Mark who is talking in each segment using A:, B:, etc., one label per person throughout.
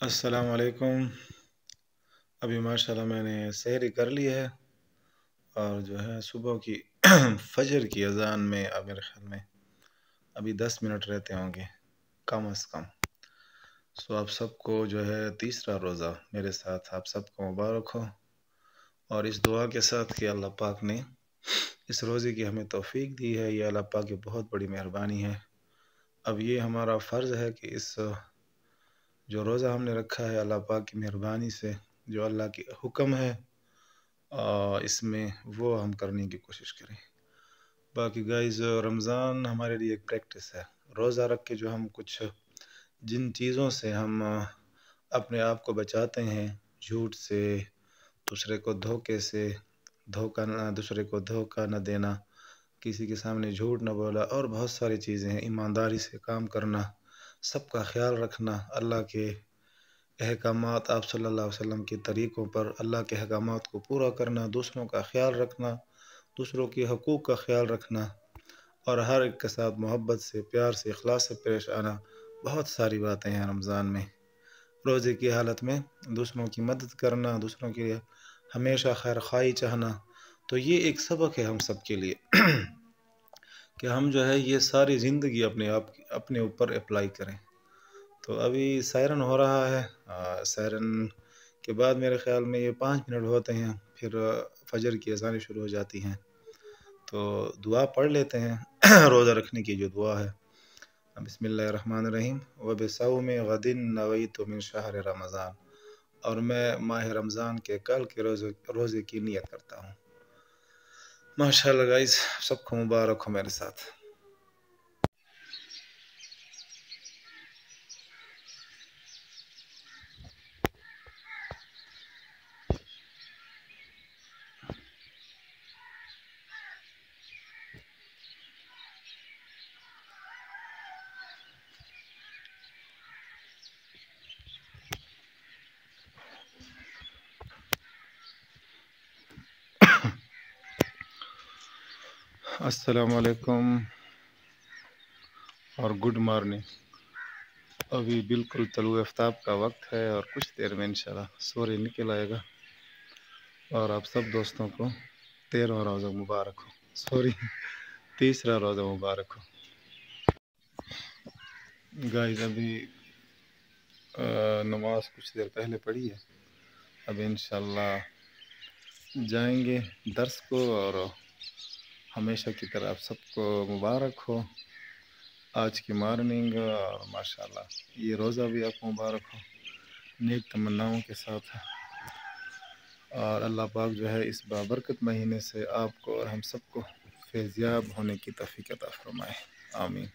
A: असलकुम अभी माशाल्लाह मैंने सहरी कर ली है और जो है सुबह की फजर की अज़ान में अब मेरे ख्याल में अभी दस मिनट रहते होंगे, कम अज़ कम। सो आप सबको जो है तीसरा रोज़ा मेरे साथ, आप सबको मुबारक हो और इस दुआ के साथ कि अल्लाह पाक ने इस रोज़े की हमें तौफीक दी है। ये अल्लाह पाक की बहुत बड़ी मेहरबानी है। अब ये हमारा फ़र्ज़ है कि इस जो रोज़ा हमने रखा है, अल्लाह पाक की मेहरबानी से, जो अल्लाह की हुक्म है इसमें वो हम करने की कोशिश करें। बाकी गाइस रमज़ान हमारे लिए एक प्रैक्टिस है। रोज़ा रख के जो हम कुछ जिन चीज़ों से हम अपने आप को बचाते हैं, झूठ से, दूसरे को धोखे से, धोखा ना, दूसरे को धोखा न देना, किसी के सामने झूठ ना बोला, और बहुत सारी चीज़ें हैं, ईमानदारी से काम करना सबका ख्याल रखना अल्लाह के अहकाम आप सल्लल्लाहु अलैहि वसल्लम के तरीक़ों पर अल्लाह के अहकाम को पूरा करना, दूसरों का ख्याल रखना, दूसरों के हकूक़ का ख्याल रखना और हर एक के साथ मोहब्बत से, प्यार से अखलास से पेश आना, बहुत सारी बातें हैं रमज़ान में। रोज़े की हालत में दूसरों की मदद करना, दूसरों के लिए हमेशा खैर खाई चाहना तो ये एक सबक है हम सब के लिए। कि हम जो है ये सारी ज़िंदगी अपने आप अपने ऊपर अप्लाई करें। तो अभी सायरन हो रहा है। सायरन के बाद मेरे ख्याल में ये पाँच मिनट होते हैं, फिर फजर की अजानें शुरू हो जाती हैं। तो दुआ पढ़ लेते हैं। रोज़ा रखने की जो दुआ है। बसमीम वबसाऊ में गदिन नवई तो मिन शहर रमज़ान। और मैं माह रमज़ान के कल के रोज़े रोज़े की नीयत करता हूँ। माशाल्लाह गाइस सबको मुबारक हो मेरे साथ। असलकुम और गुड मॉर्निंग अभी बिल्कुल तलु आफ्ताब का वक्त है और कुछ देर में इंशाल्लाह सूर्य निकल आएगा। और आप सब दोस्तों को तेरह रोज़ा मुबारक हो। सॉरी तीसरा रोज़ा मुबारक हो। गाइस अभी नमाज़ कुछ देर पहले पढ़ी है। अब इन जाएँगे दर्स को और हमेशा की तरह आप सबको मुबारक हो। आज की मॉर्निंग और माशाल्लाह, ये रोज़ा भी आपको मुबारक हो। नेक तमन्नाओं के साथ है। और अल्लाह पाक जो है, इस बाबरकत महीने से आपको और हम सबको फैज़याब होने की तफ़ीकत फरमाए। आमीन।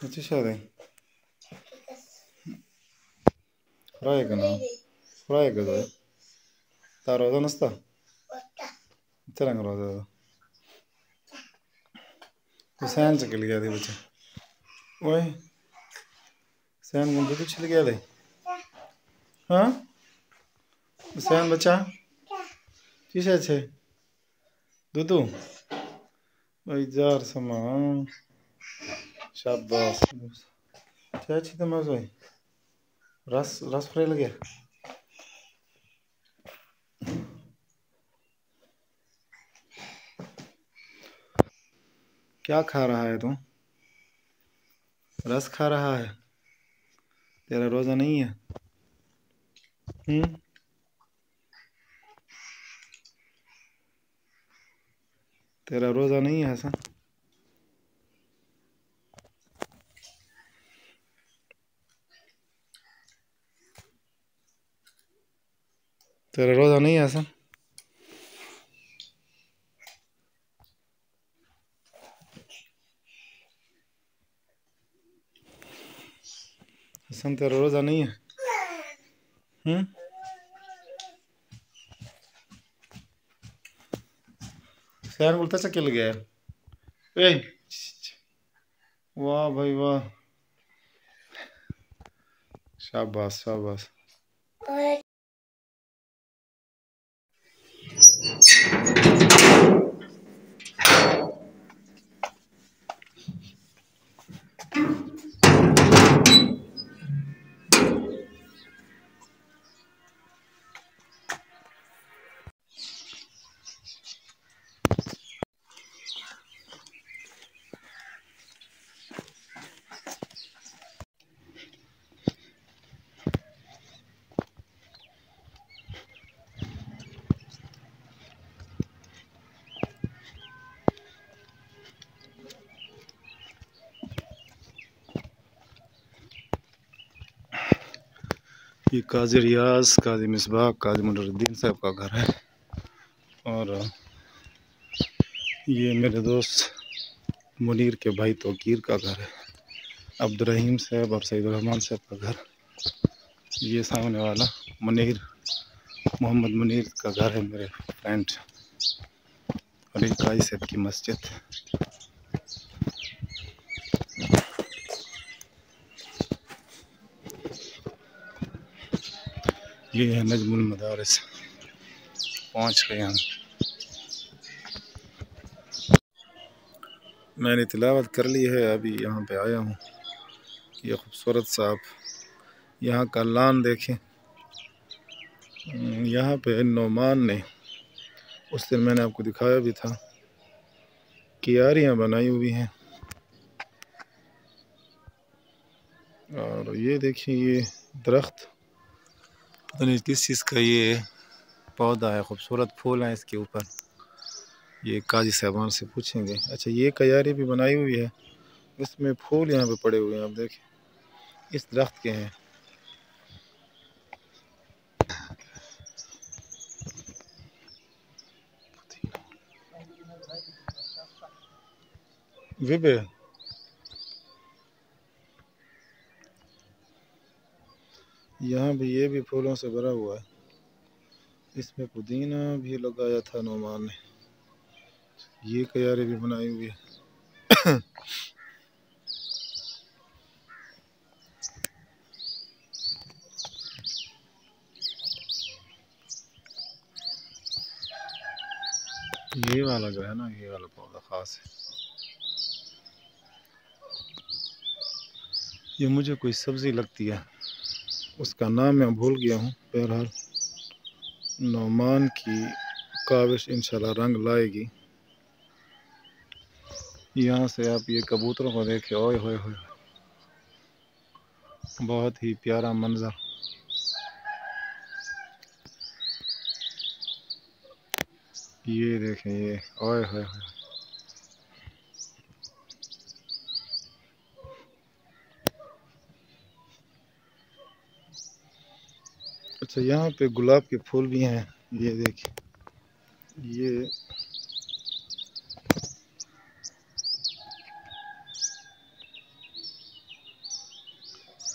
A: Ce siadaj. Frajega no. Frajega da. Ta roza nasta? तेरा रोजा तो सैन चल गया थी बच्चा ओए सैन मुंडे तो चल गया थे हाँ सैन बच्चा किस अच्छे दूधू भाई जार समान शाबाश। क्या अच्छी रस रस क्या खा रहा है तू? रस खा रहा है। तेरा रोज़ा नहीं है? हम्म? तेरा रोज़ा नहीं है हसन? तेरा रोज़ा नहीं है ऐसा। हसन, तेरा रोज़ा नहीं है हम्म? हुँ? सैन उल्टा चकिल गया ए वाह भाई, वाह। शाबाश शाबाश। Thank you. ये काजी रियाज काजी मिसबाह काजी मुनरुद्दीन साहब का घर है। और, ये मेरे दोस्त मुनीर के भाई तोकीर का घर है। अब्दुलरहीम साहब और सईदुररहमान साहब का घर। ये सामने वाला मुनीर, मोहम्मद मुनीर का घर है मेरे फ्रेंड। और ये काजी साहब की मस्जिद। ये है नजमुल मदारस। पहुँच गए हम। मैंने तिलावत कर ली है, अभी यहाँ पे आया हूँ। ये खूबसूरत साहब यहाँ का लान देखें। यहाँ पे नोमान ने, उस दिन मैंने आपको दिखाया भी था, कियारियाँ बनाई हुई हैं। और ये देखिए, ये दरख्त पता नहीं किस चीज़ का ये पौधा है, खूबसूरत फूल हैं इसके ऊपर। ये काजी साहबान से पूछेंगे। अच्छा ये कयारी भी बनाई हुई है। इसमें फूल यहाँ पे पड़े हुए हैं, आप देखें इस दरख्त के हैं। विबे यहाँ भी ये भी फूलों से भरा हुआ है। इसमें पुदीना भी लगाया था नोमान ने। ये क्यारे भी बनाई हुई है। ये वाला जो है ना, ये वाला पौधा ख़ास है। ये मुझे कोई सब्ज़ी लगती है। उसका नाम मैं भूल गया हूँ। बहरहाल, नौमान की काविश इंशाल्लाह रंग लाएगी। यहाँ से आप ये कबूतरों को देखें। ओए होए होए बहुत ही प्यारा मंज़र। ये देखें, ये, ओए होए होए अच्छा यहाँ पे गुलाब के फूल भी हैं। ये देखिए ये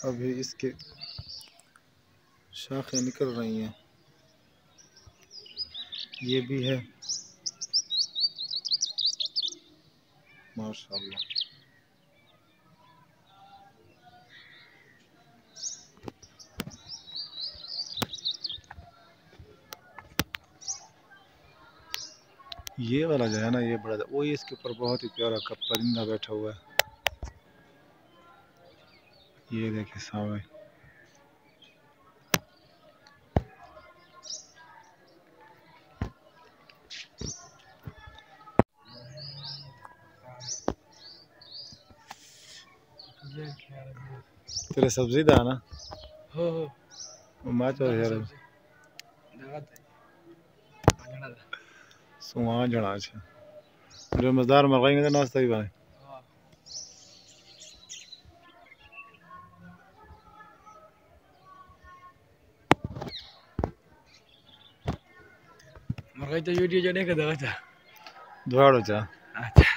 A: अभी इसके शाखें निकल रही हैं। ये भी है। माशाल्लाह। ये वाला जो है ना ये बड़ा वो इसके ऊपर बहुत ही प्यारा का परिंदा बैठा हुआ है। ये देखिए सामने। तेरे सब्ज़ी दा ना?
B: हो हो।
A: माच और यार। सुहा जणा છે जो मजदार मगाएँगे तो नाश्ता ही बने
B: मरगाई तो वीडियो जो नहीं कर दगा था
A: द्वाड़ो चा
B: अच्छा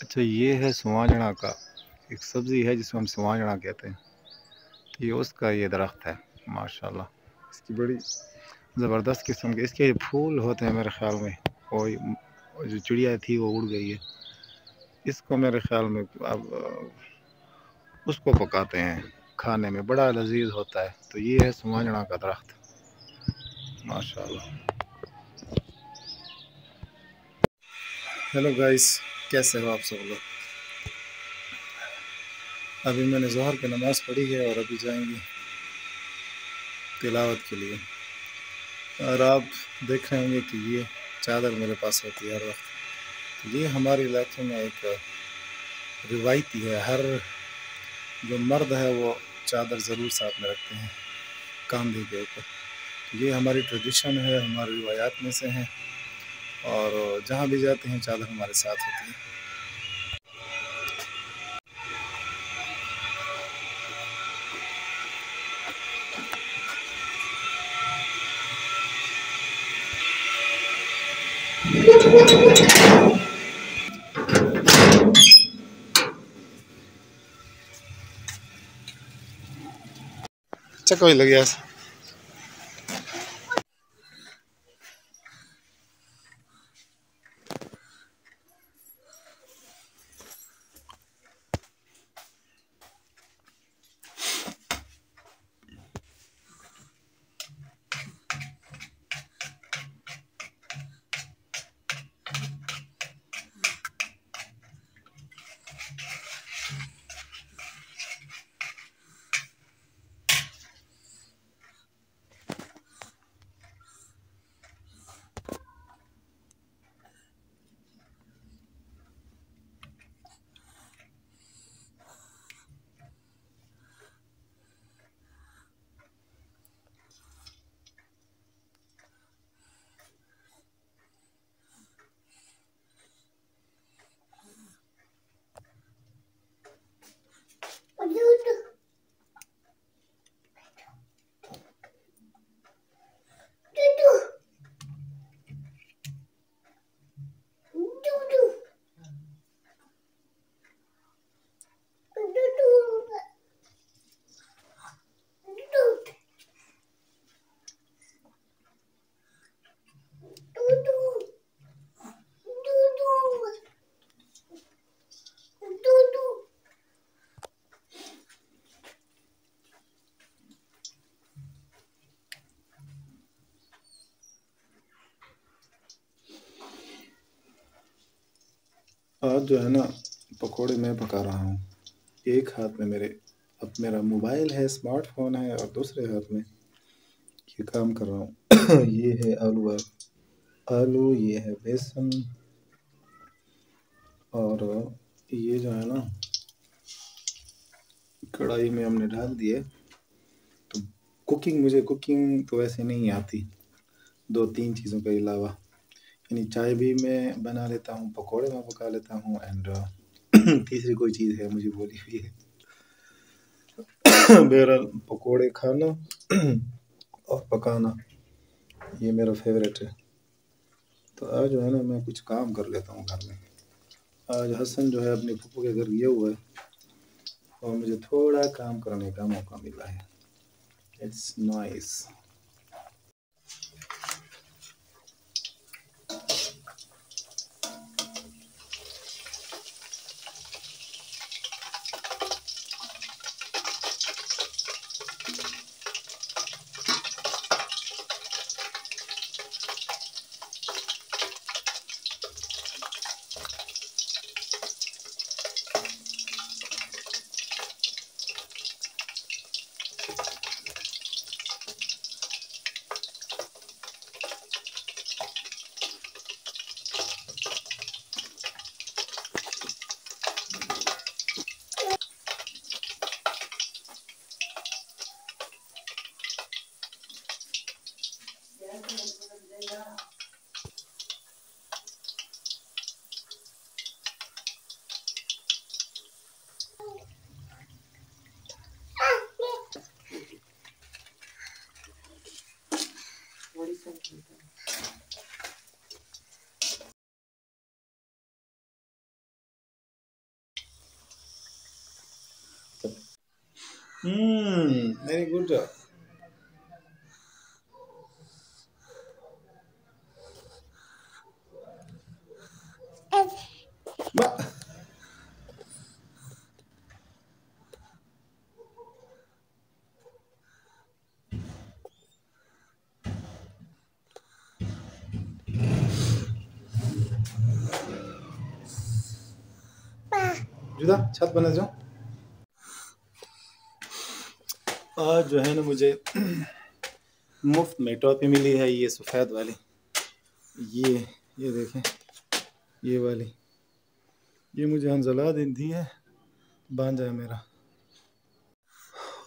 A: अच्छा ये है सुवांजना का एक सब्ज़ी है जिसको हम सुवांजना कहते हैं ये उसका ये दरख्त है माशाल्लाह इसकी बड़ी ज़बरदस्त किस्म के इसके फूल होते हैं मेरे ख्याल में और जो चिड़िया थी वो उड़ गई है इसको मेरे ख्याल में अब उसको पकाते हैं खाने में बड़ा लजीज होता है तो ये है सुवांजना का दरख्त माशाल्लाह हेलो गाइस कैसे हो आप सब लोग अभी मैंने जहर की नमाज़ पढ़ी है और अभी जाएँगे तिलावत के लिए। और आप देख रहे होंगे कि ये चादर मेरे पास होती है हर वक्त। तो ये हमारे इलाके में एक रिवायती है। हर जो मर्द है वो चादर ज़रूर साथ में रखते हैं कांधे के ऊपर। तो ये हमारी ट्रेडिशन है, हमारी रिवायात में से हैं और जहाँ भी जाते हैं चादर हमारे साथ होती है। अच्छा कोई लग गया आज जो है ना, पकोड़े मैं पका रहा हूँ। एक हाथ में मेरे, अब मेरा मोबाइल है, स्मार्टफ़ोन है और दूसरे हाथ में ये काम कर रहा हूँ। ये है आलू आलू, ये है बेसन और ये जो है ना, कढ़ाई में हमने डाल दिए। तो कुकिंग मुझे कुकिंग तो वैसे नहीं आती। दो तीन चीज़ों के अलावा। यानी चाय भी मैं बना लेता हूँ, पकोड़े मैं पका लेता हूँ एंड तीसरी कोई चीज़ है मुझे बोली हुई है। बहरहाल पकोड़े खाना और पकाना, ये मेरा फेवरेट है। तो आज जो है ना मैं कुछ काम कर लेता हूँ घर में। आज हसन जो है अपने पप्पू के घर गया हुआ है और मुझे थोड़ा काम करने का मौका मिला है। It's nice nice. Hmm, very good. जुदा छत बना जाओ आज जो है ना मुझे मुफ़्त में टॉपी मिली है, ये सफ़ेद वाली। ये ये देखें, ये वाली। ये मुझे हंजला दिन दी है बांझा है मेरा।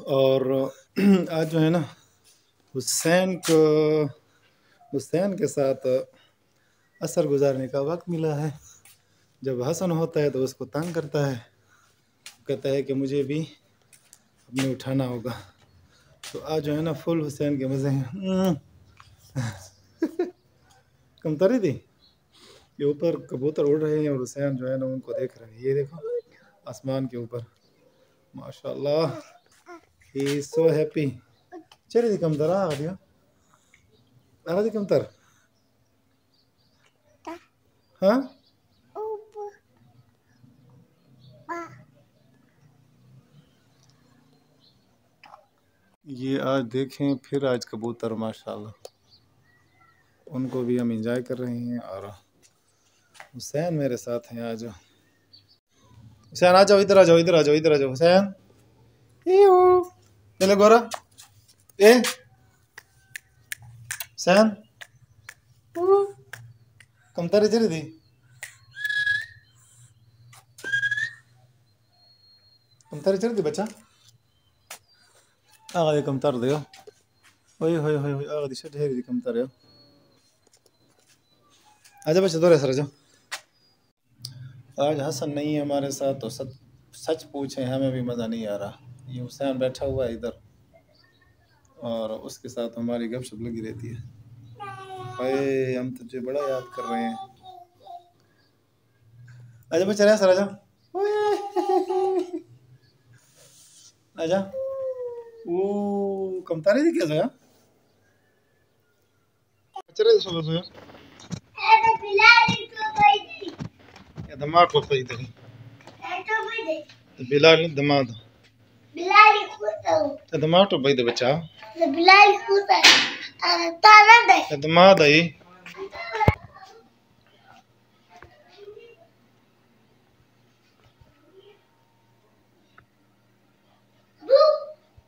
A: और आज जो है ना, हुसैन को, हुसैन के साथ असर गुजारने का वक्त मिला है। जब हसन होता है तो उसको तंग करता है। कहता है कि मुझे भी अपने उठाना होगा। तो आज जो है ना फुल हुसैन के मज़े हैं। कम तरी थी? ये ऊपर कबूतर उड़ रहे हैं और हुसैन जो है ना उनको देख रहे हैं। ये देखो आसमान के ऊपर। माशाल्लाह ही सो हैप्पी चली थी कम तरह आ गया आ थी कम तर हाँ? ये आज देखें, फिर आज कबूतर, माशाल्लाह। उनको भी हम इंजॉय कर रहे हैं और हुसैन मेरे साथ हैं आज। हुसैन, आ जाओ, इधर आ जाओ, इधर आ जाओ, इधर आ जाओ, हुसैन। चलो गोरा। ए, हुसैन। कम तारे चली थी कम तारे चली थी बच्चा। दे ओए होए होए होए आगा दी शट है दी कम तार यो आजा बच्चा दौरे सर आजा आज हसन नहीं है हमारे साथ तो सच सच पूछे हमें भी मज़ा नहीं आ रहा ये हुसैन बैठा हुआ है इधर और उसके साथ हमारी गपशप लगी रहती है अरे हम तुझे बड़ा याद कर रहे हैं आजा बच्चा रहा सर आजा आजा वो कमता नहीं क्या सोया अच्छा रहे सुबह सोया या दिमाग को सही तरी तो बिलाल नहीं दिमाग दो
C: बिलाली खुद हो
A: तो दिमाग तो भाई दे बच्चा
C: तो बिलाली खुद है ताना दे
A: तो दिमाग दई
C: बू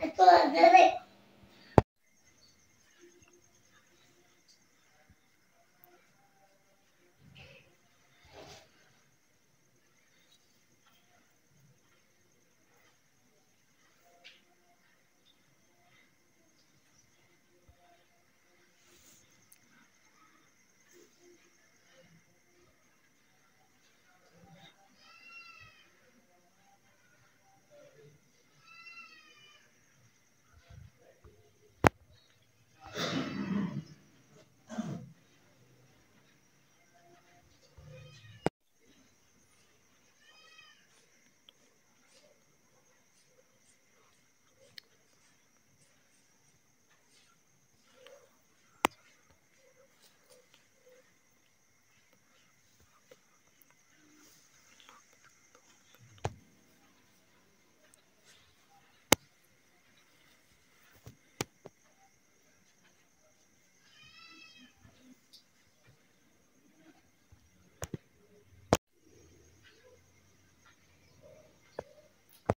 C: Itu 类